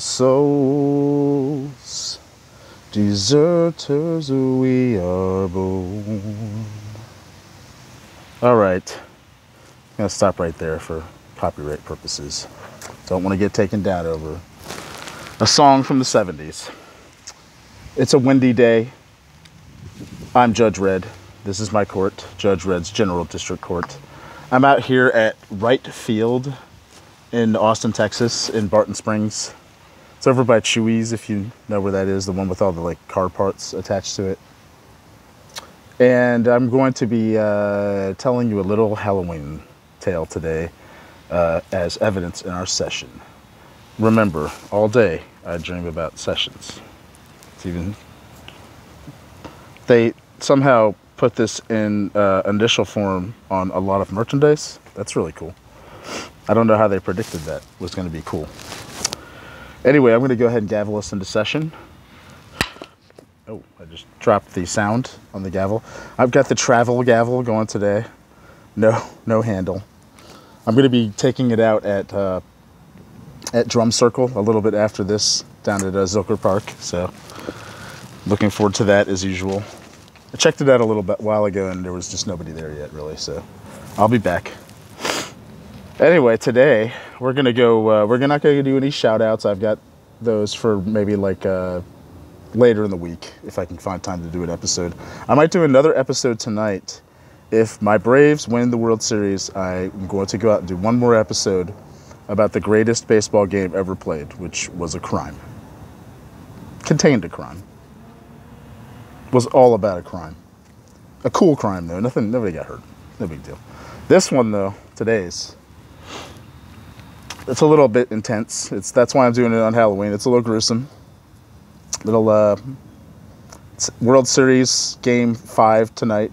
souls, deserters we are born. All right, I'm gonna stop right there for copyright purposes. Don't want to get taken down over a song from the 70s. It's a windy day. I'm Judge Red. This is my court, Judge Red's General District Court. I'm out here at Wright Field in Austin, Texas, in Barton Springs. It's over by Chuy's, if you know where that is, the one with all the like car parts attached to it. And I'm going to be uh, telling you a little Halloween tale today uh, as evidence in our session. Remember, all day I dream about sessions. It's even they somehow put this in uh, initial form on a lot of merchandise. That's really cool. I don't know how they predicted that was going to be cool. Anyway, I'm going to go ahead and gavel us into session. Oh, I just dropped the sound on the gavel. I've got the travel gavel going today. No, no handle. I'm going to be taking it out at uh, at Drum Circle a little bit after this down at uh, Zilker Park. So, looking forward to that as usual. I checked it out a little bit while ago and there was just nobody there yet, really. So, I'll be back. Anyway, today we're gonna go. Uh, we're not gonna do any shout outs. I've got those for maybe like uh, later in the week if I can find time to do an episode. I might do another episode tonight. If my Braves win the World Series, I'm going to go out and do one more episode about the greatest baseball game ever played, which was a crime. Contained a crime. Was all about a crime. A cool crime though. Nothing nobody got hurt. No big deal. This one though, today's it's a little bit intense. It's that's why I'm doing it on Halloween. It's a little gruesome. Little uh, World Series game five tonight.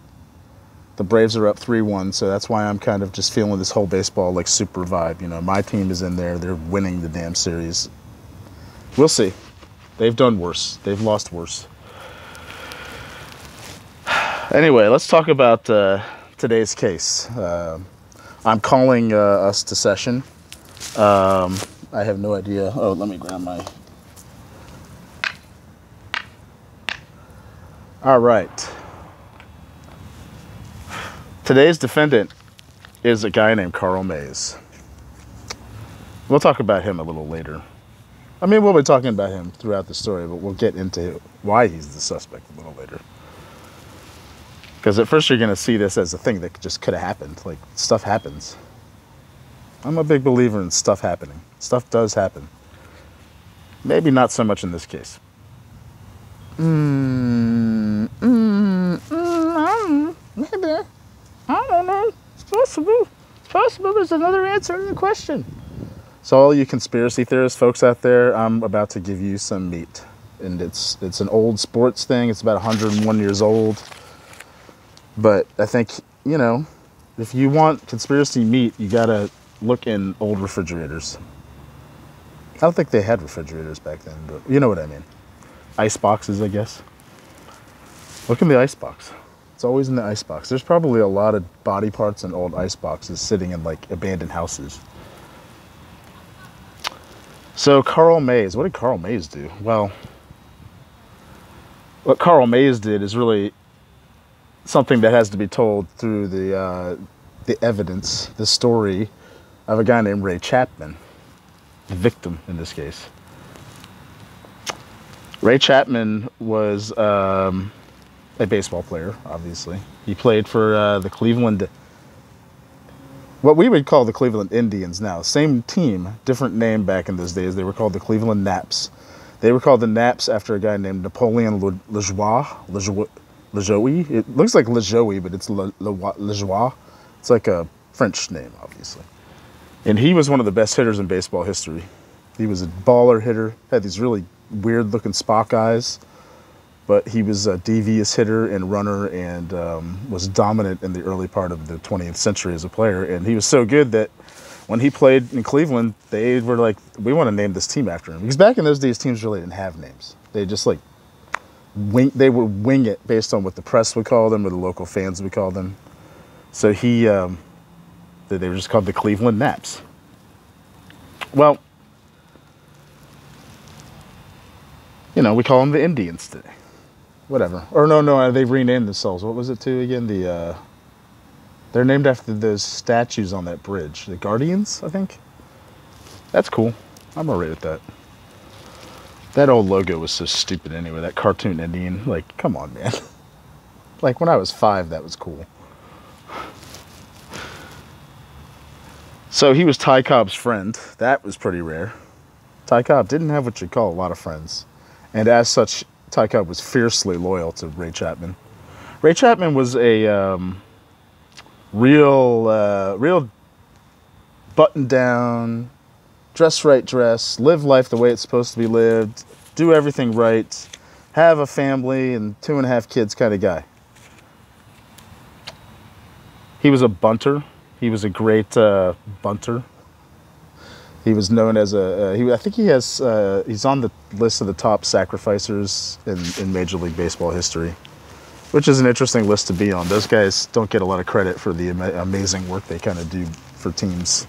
The Braves are up three one, so that's why I'm kind of just feeling this whole baseball like super vibe. You know, my team is in there. They're winning the damn series. We'll see. They've done worse. They've lost worse. Anyway, let's talk about uh, today's case. Uh, I'm calling uh, us to session. Um, I have no idea. Oh, let me grab my. All right. Today's defendant is a guy named Carl Mays. We'll talk about him a little later. I mean, we'll be talking about him throughout the story, but we'll get into why he's the suspect a little later. Because at first you're going to see this as a thing that just could have happened. Like, stuff happens. I'm a big believer in stuff happening. Stuff does happen. Maybe not so much in this case. Mm, mm, mm, maybe. I don't know. It's possible. It's possible there's another answer to the question. So all you conspiracy theorist folks out there, I'm about to give you some meat. And it's it's an old sports thing. It's about 101 years old. But I think, you know, if you want conspiracy meat, you got to look in old refrigerators. I don't think they had refrigerators back then, but you know what I mean. Ice boxes, I guess. Look in the ice box. It's always in the ice box. There's probably a lot of body parts in old ice boxes sitting in like abandoned houses. So Carl Mays, what did Carl Mays do? Well, what Carl Mays did is really something that has to be told through the uh, the evidence, the story of a guy named Ray Chapman, the victim in this case. Ray Chapman was um, a baseball player, obviously. He played for uh, the Cleveland, what we would call the Cleveland Indians now. Same team, different name back in those days. They were called the Cleveland Naps. They were called the Naps after a guy named Napoleon Lajoie. Lajoie. It looks like Lajoie, but it's Lajoie. It's like a French name, obviously. And he was one of the best hitters in baseball history. He was a baller hitter, had these really weird looking Spock eyes, but he was a devious hitter and runner and um, was dominant in the early part of the 20th century as a player. And he was so good that when he played in Cleveland, they were like, we want to name this team after him. Because back in those days, teams really didn't have names. They just like wing, they would wing it based on what the press would call them or the local fans would call them. So he, um, they were just called the Cleveland Naps. Well, You know, we call them the Indians today. Whatever. Or no, no, they've renamed themselves. What was it too again? The uh, they're named after those statues on that bridge. The Guardians, I think. That's cool. I'm alright with that. That old logo was so stupid anyway. That cartoon Indian. Like, come on, man. like when I was five, that was cool. So he was Ty Cobb's friend. That was pretty rare. Ty Cobb didn't have what you call a lot of friends. And as such, Ty Cobb was fiercely loyal to Ray Chapman. Ray Chapman was a um, real, uh, real button down, dress right dress, live life the way it's supposed to be lived, do everything right, have a family and two and a half kids kind of guy. He was a bunter he was a great uh, bunter. He was known as a. Uh, he, I think he has. Uh, he's on the list of the top sacrificers in, in Major League Baseball history, which is an interesting list to be on. Those guys don't get a lot of credit for the ama- amazing work they kind of do for teams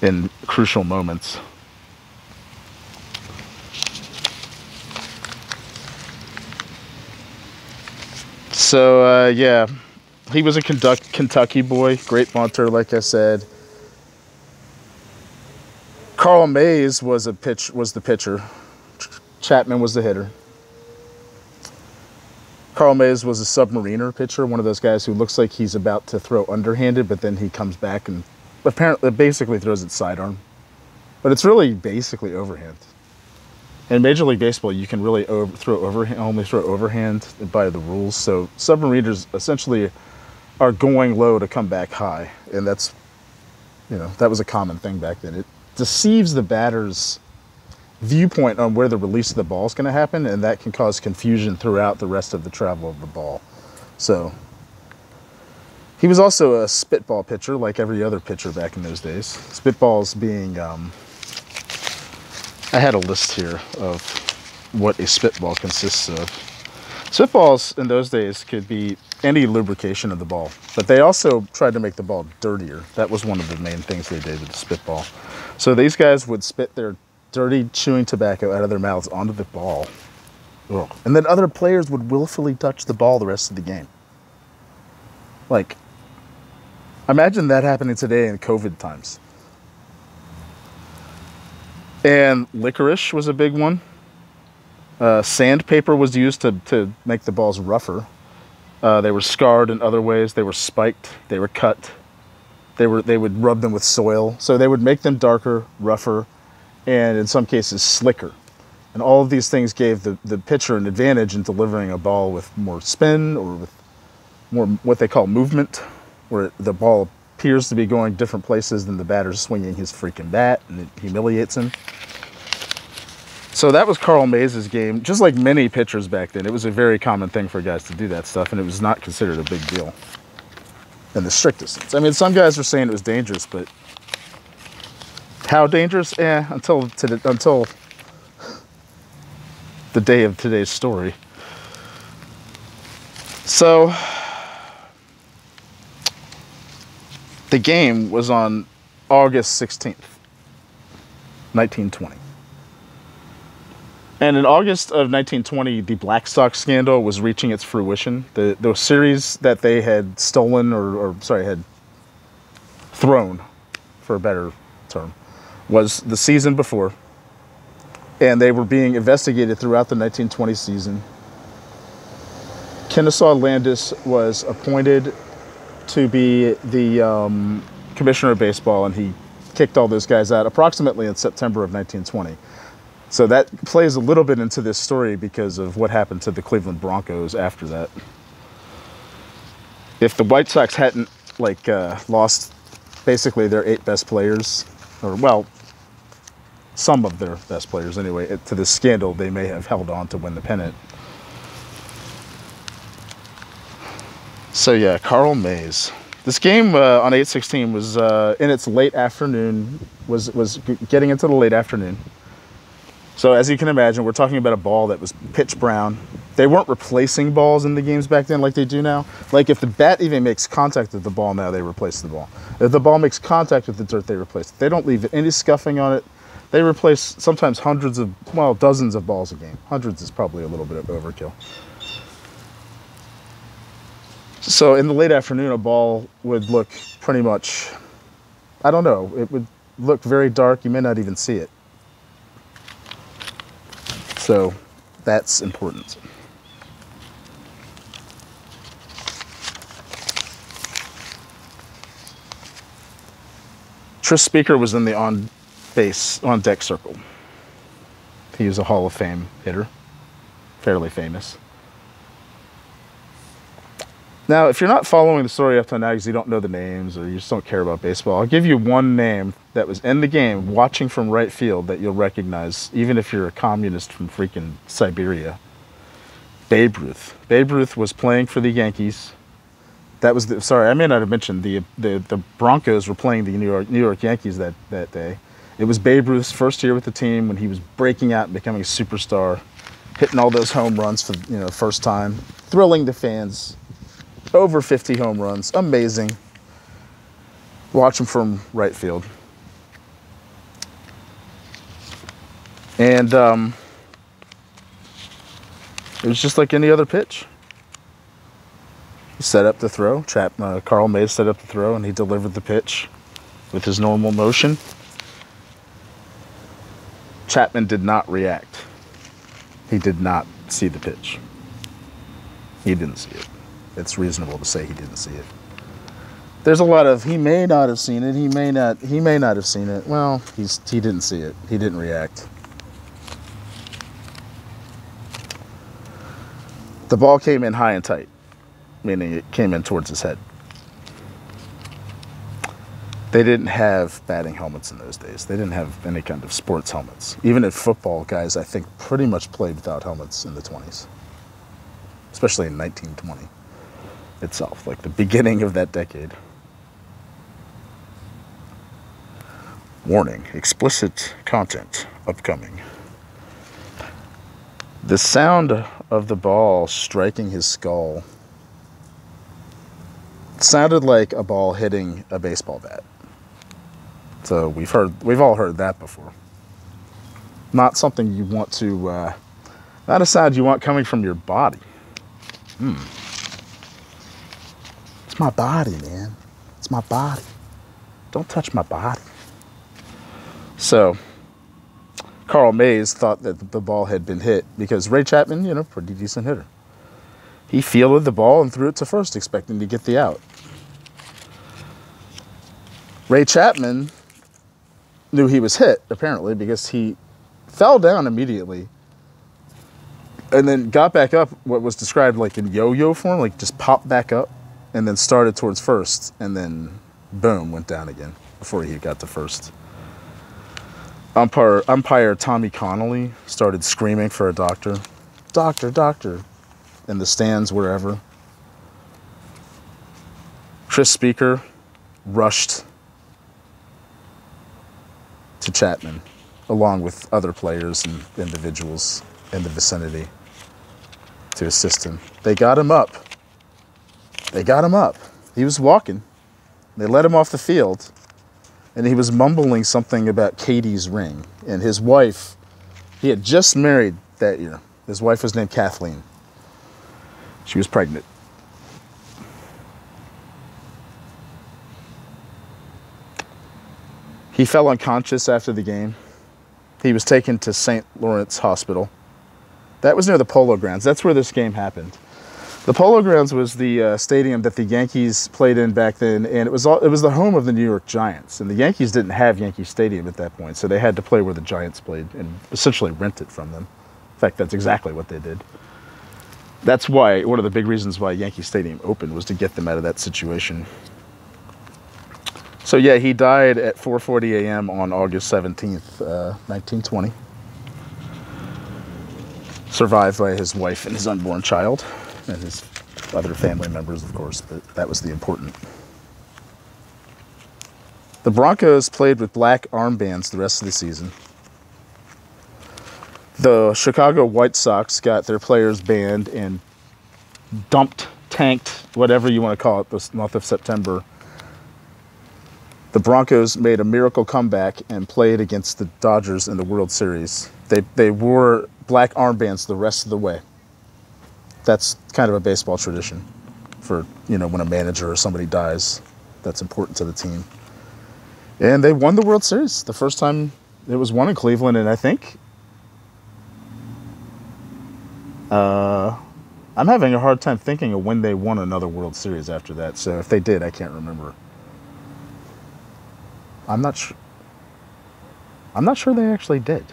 in crucial moments. So uh, yeah, he was a Kentucky boy, great bunter, like I said. Carl Mays was a pitch was the pitcher. Chapman was the hitter. Carl Mays was a submariner pitcher, one of those guys who looks like he's about to throw underhanded, but then he comes back and apparently basically throws it sidearm. But it's really basically overhand. In Major League Baseball, you can really over, throw overhand, only throw overhand by the rules. So submariners essentially are going low to come back high. And that's, you know, that was a common thing back then. It deceives the batter's viewpoint on where the release of the ball is going to happen, and that can cause confusion throughout the rest of the travel of the ball. So, he was also a spitball pitcher, like every other pitcher back in those days. Spitballs being, um, I had a list here of what a spitball consists of. Spitballs in those days could be any lubrication of the ball. But they also tried to make the ball dirtier. That was one of the main things they did with the spitball. So these guys would spit their dirty chewing tobacco out of their mouths onto the ball. Ugh. And then other players would willfully touch the ball the rest of the game. Like, imagine that happening today in COVID times. And licorice was a big one. Uh, sandpaper was used to, to make the balls rougher. Uh, they were scarred in other ways. They were spiked. They were cut. They were they would rub them with soil, so they would make them darker, rougher, and in some cases slicker. And all of these things gave the, the pitcher an advantage in delivering a ball with more spin or with more what they call movement, where the ball appears to be going different places than the batter's swinging his freaking bat, and it humiliates him. So that was Carl Mays' game. Just like many pitchers back then, it was a very common thing for guys to do that stuff, and it was not considered a big deal in the strictest sense. I mean, some guys were saying it was dangerous, but how dangerous? Eh, until to until the day of today's story. So the game was on August 16th, 1920. And in August of 1920, the Black Sox scandal was reaching its fruition. The, the series that they had stolen, or, or sorry, had thrown, for a better term, was the season before. And they were being investigated throughout the 1920 season. Kenesaw Landis was appointed to be the um, commissioner of baseball, and he kicked all those guys out approximately in September of 1920. So that plays a little bit into this story because of what happened to the Cleveland Broncos after that. If the White Sox hadn't like uh, lost basically their eight best players, or well, some of their best players anyway, to this scandal, they may have held on to win the pennant. So yeah, Carl Mays. This game uh, on 816 was uh, in its late afternoon, was was getting into the late afternoon. So as you can imagine, we're talking about a ball that was pitch brown. They weren't replacing balls in the games back then like they do now. Like if the bat even makes contact with the ball now, they replace the ball. If the ball makes contact with the dirt, they replace it. They don't leave any scuffing on it. They replace sometimes hundreds of, well, dozens of balls a game. Hundreds is probably a little bit of overkill. So in the late afternoon, a ball would look pretty much, I don't know, it would look very dark. You may not even see it. So that's important. Tris Speaker was in the on base, on deck circle. He was a Hall of Fame hitter, fairly famous. Now, if you're not following the story up to now because you don't know the names or you just don't care about baseball, I'll give you one name that was in the game watching from right field that you'll recognize, even if you're a communist from freaking Siberia. Babe Ruth. Babe Ruth was playing for the Yankees. That was the, sorry, I may not have mentioned the, the the Broncos were playing the New York New York Yankees that that day. It was Babe Ruth's first year with the team when he was breaking out and becoming a superstar, hitting all those home runs for you know first time, thrilling the fans over 50 home runs. Amazing. Watch him from right field. And um, it was just like any other pitch. Set up the throw. Chap, uh, Carl Mays set up the throw, and he delivered the pitch with his normal motion. Chapman did not react. He did not see the pitch. He didn't see it it's reasonable to say he didn't see it. There's a lot of he may not have seen it. He may not. He may not have seen it. Well, he's he didn't see it. He didn't react. The ball came in high and tight, meaning it came in towards his head. They didn't have batting helmets in those days. They didn't have any kind of sports helmets. Even in football, guys, I think pretty much played without helmets in the 20s, especially in 1920 itself, like the beginning of that decade. Warning explicit content upcoming. The sound of the ball striking his skull sounded like a ball hitting a baseball bat. So we've heard, we've all heard that before. Not something you want to, uh, not a sound you want coming from your body. Hmm It's my body, man. It's my body. Don't touch my body. So, Carl Mays thought that the ball had been hit because Ray Chapman, you know, pretty decent hitter. He fielded the ball and threw it to first, expecting to get the out. Ray Chapman knew he was hit, apparently, because he fell down immediately and then got back up, what was described like in yo yo form, like just popped back up and then started towards first, and then boom, went down again before he got to first. Umpire, umpire Tommy Connolly started screaming for a doctor. Doctor, doctor. In the stands, wherever. Tris Speaker rushed to Chapman, along with other players and individuals in the vicinity to assist him. They got him up they got him up. He was walking. They let him off the field. And he was mumbling something about Katie's ring. And his wife, he had just married that year. His wife was named Kathleen. She was pregnant. He fell unconscious after the game. He was taken to St. Lawrence Hospital. That was near the Polo Grounds. That's where this game happened. The Polo Grounds was the uh, stadium that the Yankees played in back then, and it was all, it was the home of the New York Giants. And the Yankees didn't have Yankee Stadium at that point, so they had to play where the Giants played and essentially rent it from them. In fact, that's exactly what they did. That's why one of the big reasons why Yankee Stadium opened was to get them out of that situation. So yeah, he died at 4:40 a.m. on August 17th, uh, 1920. Survived by his wife and his unborn child and his other family members, of course, but that was the important. The Broncos played with black armbands the rest of the season. The Chicago White Sox got their players banned and dumped, tanked, whatever you want to call it, this month of September the Broncos made a miracle comeback and played against the Dodgers in the World Series. They, they wore black armbands the rest of the way. That's kind of a baseball tradition for, you know, when a manager or somebody dies. That's important to the team. And they won the World Series the first time it was won in Cleveland, and I think uh, I'm having a hard time thinking of when they won another World Series after that. So if they did, I can't remember. I'm not sure. I'm not sure they actually did.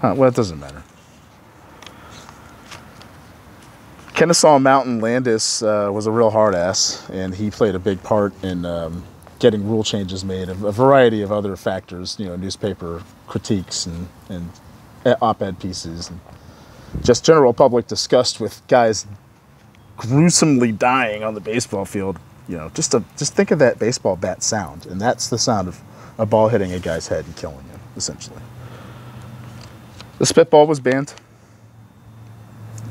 Huh, well, it doesn't matter. Kenesaw Mountain Landis uh, was a real hard ass, and he played a big part in um, getting rule changes made, a, a variety of other factors, you know, newspaper critiques and, and op-ed pieces, and just general public disgust with guys gruesomely dying on the baseball field you know, just to, just think of that baseball bat sound, and that's the sound of a ball hitting a guy's head and killing him, essentially. The spitball was banned.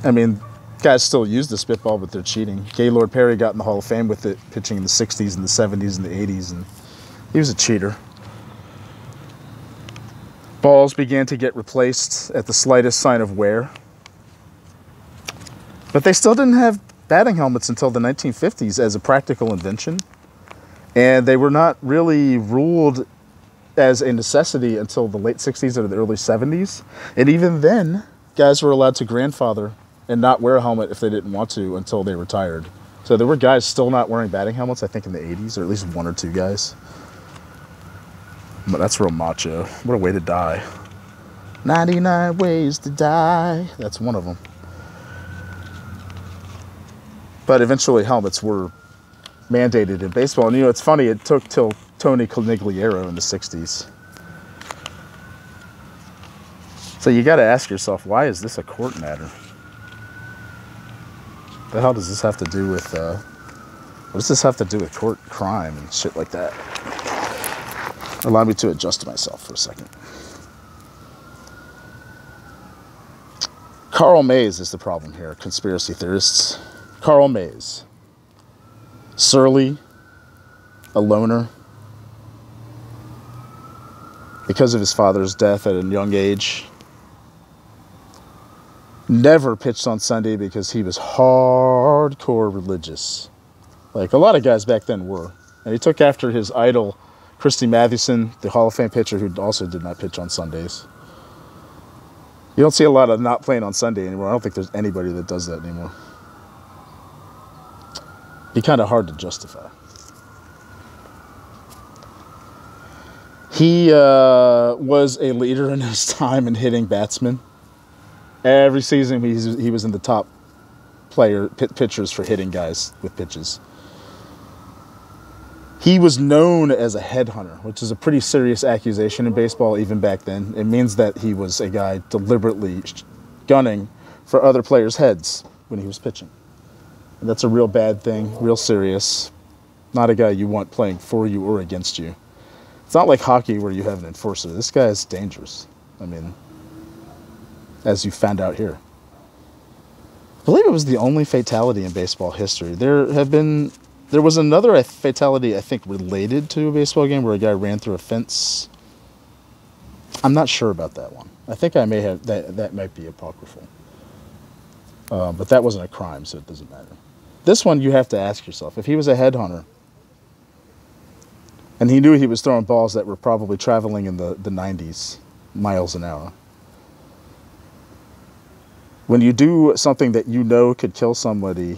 I mean, guys still use the spitball, but they're cheating. Gaylord Perry got in the Hall of Fame with it, pitching in the 60s and the 70s and the 80s, and he was a cheater. Balls began to get replaced at the slightest sign of wear. But they still didn't have batting helmets until the 1950s as a practical invention. And they were not really ruled as a necessity until the late 60s or the early 70s. And even then, guys were allowed to grandfather and not wear a helmet if they didn't want to until they retired. So there were guys still not wearing batting helmets, I think, in the 80s, or at least one or two guys. But that's real macho. What a way to die. 99 ways to die. That's one of them. But eventually, helmets were mandated in baseball. And you know, it's funny, it took till Tony Conigliaro in the 60s. So you got to ask yourself, why is this a court matter? What the hell does this have to do with, uh, what does this have to do with court crime and shit like that? Allow me to adjust myself for a second. Carl Mays is the problem here, conspiracy theorists. Carl Mays. Surly, a loner. Because of his father's death at a young age. Never pitched on Sunday because he was hardcore religious. Like a lot of guys back then were. And he took after his idol, Christy Mathewson, the Hall of Fame pitcher who also did not pitch on Sundays. You don't see a lot of not playing on Sunday anymore. I don't think there's anybody that does that anymore be kind of hard to justify. He uh, was a leader in his time in hitting batsmen. Every season, he, he was in the top player pitchers for hitting guys with pitches. He was known as a headhunter, which is a pretty serious accusation in baseball even back then. It means that he was a guy deliberately gunning for other players' heads when he was pitching. And that's a real bad thing, real serious. Not a guy you want playing for you or against you. It's not like hockey where you have an enforcer. This guy is dangerous. I mean, as you found out here. I believe it was the only fatality in baseball history. There have been, there was another fatality I think related to a baseball game where a guy ran through a fence. I'm not sure about that one. I think I may have that. That might be apocryphal. Uh, but that wasn't a crime, so it doesn't matter. This one you have to ask yourself if he was a headhunter and he knew he was throwing balls that were probably traveling in the, the 90s miles an hour. When you do something that you know could kill somebody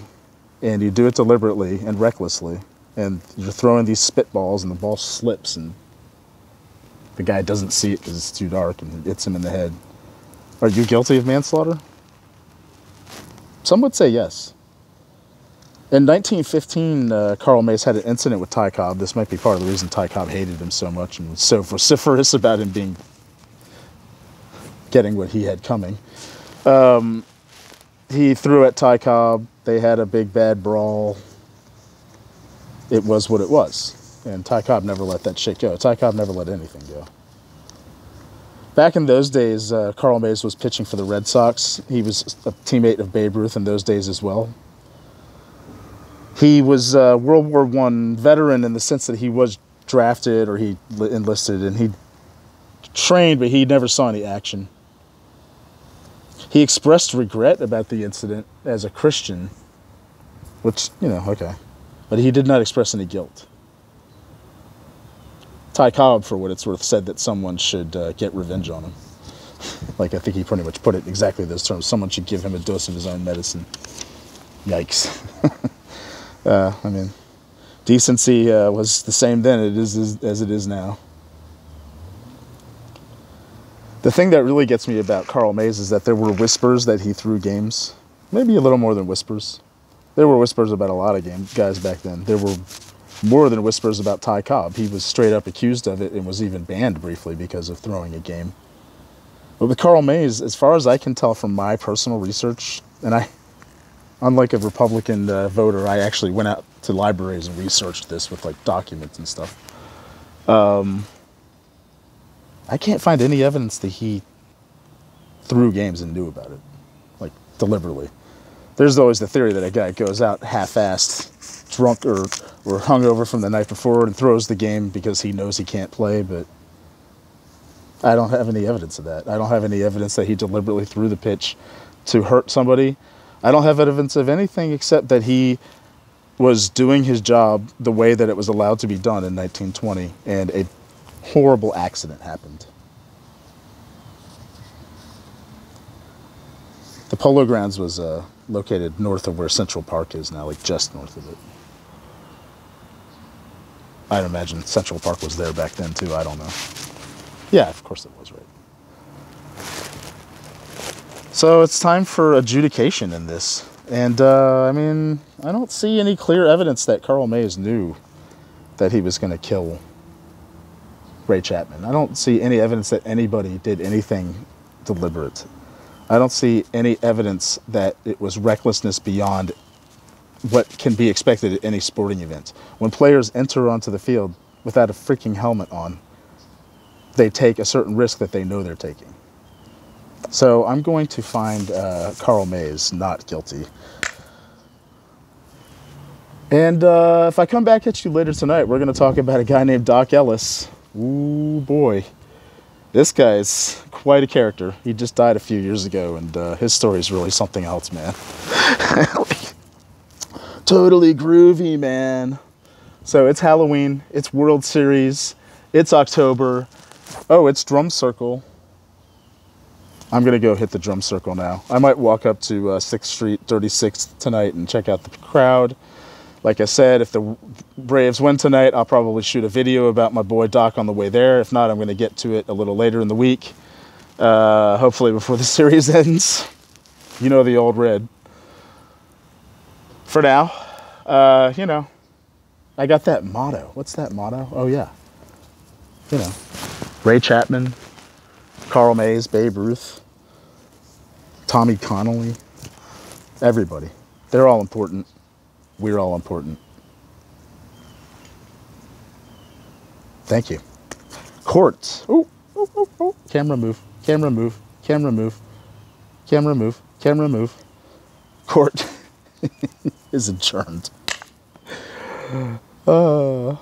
and you do it deliberately and recklessly and you're throwing these spitballs and the ball slips and the guy doesn't see it because it's too dark and hits him in the head. Are you guilty of manslaughter? Some would say yes. In 1915, uh, Carl Mays had an incident with Ty Cobb. This might be part of the reason Ty Cobb hated him so much and was so vociferous about him being getting what he had coming. Um, he threw at Ty Cobb. They had a big bad brawl. It was what it was. And Ty Cobb never let that shit go. Ty Cobb never let anything go. Back in those days, uh, Carl Mays was pitching for the Red Sox. He was a teammate of Babe Ruth in those days as well. he was a World War One veteran in the sense that he was drafted or he enlisted and he trained, but he never saw any action. He expressed regret about the incident as a Christian, which, you know, okay. But he did not express any guilt. Ty Cobb, for what it's worth, said that someone should uh, get revenge on him. like, I think he pretty much put it exactly those terms. Someone should give him a dose of his own medicine. Yikes. uh, I mean, decency uh, was the same then it is as, as it is now. The thing that really gets me about Carl Mays is that there were whispers that he threw games. Maybe a little more than whispers. There were whispers about a lot of game guys back then. There were more than whispers about Ty Cobb. He was straight up accused of it and was even banned briefly because of throwing a game. But with Carl Mays, as far as I can tell from my personal research, and I, unlike a Republican uh, voter, I actually went out to libraries and researched this with like documents and stuff. Um, I can't find any evidence that he threw games and knew about it, like deliberately. There's always the theory that a guy goes out half-assed, drunk or or hungover from the night before and throws the game because he knows he can't play, but I don't have any evidence of that. I don't have any evidence that he deliberately threw the pitch to hurt somebody. I don't have evidence of anything except that he was doing his job the way that it was allowed to be done in 1920 and a horrible accident happened. The Polo Grounds was uh, located north of where Central Park is now, like just north of it. I'd imagine Central Park was there back then too. I don't know. Yeah, of course it was, right? So it's time for adjudication in this. And uh, I mean, I don't see any clear evidence that Carl Mays knew that he was going to kill Ray Chapman. I don't see any evidence that anybody did anything deliberate. I don't see any evidence that it was recklessness beyond what can be expected at any sporting event. When players enter onto the field without a freaking helmet on, they take a certain risk that they know they're taking. So I'm going to find uh, Carl Mays not guilty. And uh, if I come back at you later tonight, we're going to talk about a guy named Doc Ellis. Ooh, boy. This guy's quite a character. He just died a few years ago, and uh, his story is really something else, man. totally groovy, man. So it's Halloween, it's World Series, it's October. Oh, it's Drum Circle. I'm gonna go hit the drum circle now. I might walk up to uh, 6th Street, 36th tonight and check out the crowd. Like I said, if the Braves win tonight, I'll probably shoot a video about my boy Doc on the way there. If not, I'm gonna get to it a little later in the week. Uh, hopefully before the series ends. You know the old red. For now, uh, you know, I got that motto. What's that motto? Oh yeah, you know, Ray Chapman, Carl Mays, Babe Ruth, Tommy Connolly, everybody. They're all important. We're all important. Thank you. Courts. Ooh, ooh, ooh, ooh. Camera move. Camera move. Camera move. Camera move. Camera move. Court is adjourned. Uh.